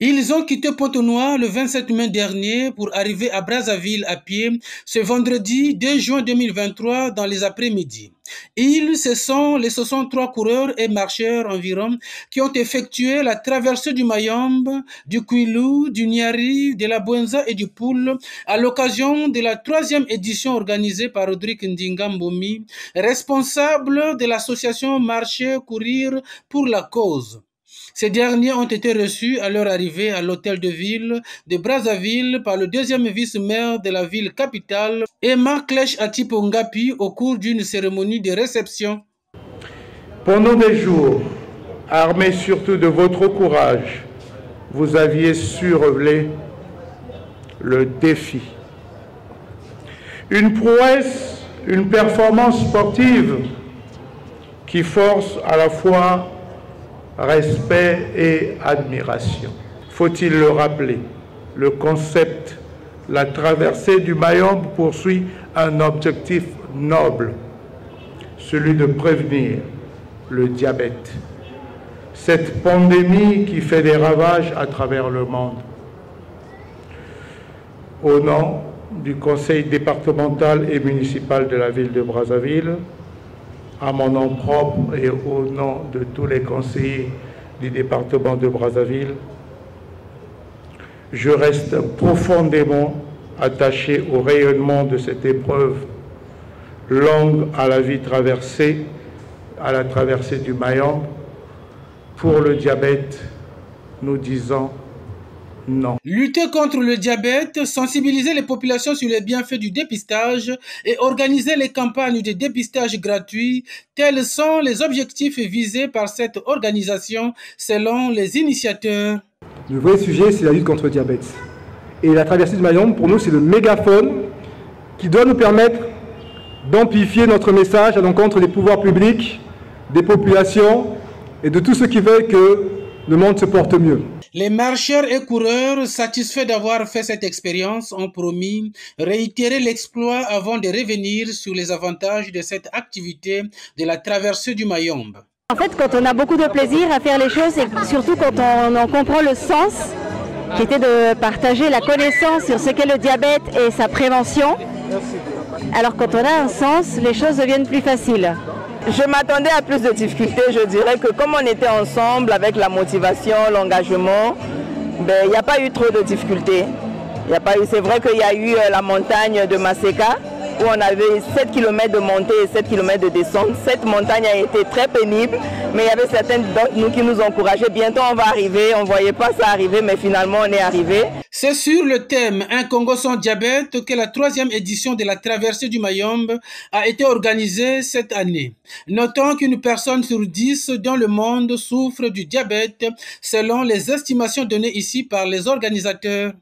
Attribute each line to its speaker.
Speaker 1: Ils ont quitté Pointe-Noire le 27 mai dernier pour arriver à Brazzaville à pied ce vendredi 2 juin 2023 dans les après-midi. Ils, ce sont les 63 coureurs et marcheurs environ qui ont effectué la traversée du Mayombe, du Kouilou, du Niari, de la Buenza et du Poul à l'occasion de la troisième édition organisée par Rodrigue Ndingambomi, responsable de l'association Marcher Courir pour la cause. Ces derniers ont été reçus à leur arrivée à l'hôtel de ville de Brazzaville par le deuxième vice-maire de la ville capitale, Emma Klech Atipongapi, au cours d'une cérémonie de réception.
Speaker 2: Pendant des jours, armés surtout de votre courage, vous aviez su relever le défi. Une prouesse, une performance sportive qui force à la fois respect et admiration. Faut-il le rappeler? Le concept, la traversée du Mayombe poursuit un objectif noble, celui de prévenir le diabète, cette pandémie qui fait des ravages à travers le monde. Au nom du conseil départemental et municipal de la ville de Brazzaville, à mon nom propre et au nom de tous les conseillers du département de Brazzaville, je reste profondément attaché au rayonnement de cette épreuve longue à la vie traversée, à la traversée du Mayombe. Pour le diabète, nous disons non.
Speaker 1: Lutter contre le diabète, sensibiliser les populations sur les bienfaits du dépistage et organiser les campagnes de dépistage gratuits, tels sont les objectifs visés par cette organisation selon les initiateurs.
Speaker 3: Le vrai sujet, c'est la lutte contre le diabète. Et la traversée du Mayombe, pour nous, c'est le mégaphone qui doit nous permettre d'amplifier notre message à l'encontre des pouvoirs publics, des populations et de tous ceux qui veulent que le monde se porte mieux.
Speaker 1: Les marcheurs et coureurs, satisfaits d'avoir fait cette expérience, ont promis réitérer l'exploit avant de revenir sur les avantages de cette activité de la traversée du Mayombe.
Speaker 4: En fait, quand on a beaucoup de plaisir à faire les choses et surtout quand on en comprend le sens, qui était de partager la connaissance sur ce qu'est le diabète et sa prévention, alors quand on a un sens, les choses deviennent plus faciles.
Speaker 5: Je m'attendais à plus de difficultés. Je dirais que comme on était ensemble avec la motivation, l'engagement, ben, il n'y a pas eu trop de difficultés. C'est vrai qu'il y a eu euh, la montagne de Maseka où on avait 7 km de montée et 7 km de descente. Cette montagne a été très pénible, mais il y avait certains d'entre nous qui nous encourageaient. Bientôt on va arriver, on ne voyait pas ça arriver, mais finalement on est arrivé.
Speaker 1: C'est sur le thème Un Congo sans diabète que la troisième édition de la traversée du Mayombe a été organisée cette année. Notons qu'une personne sur dix dans le monde souffre du diabète selon les estimations données ici par les organisateurs.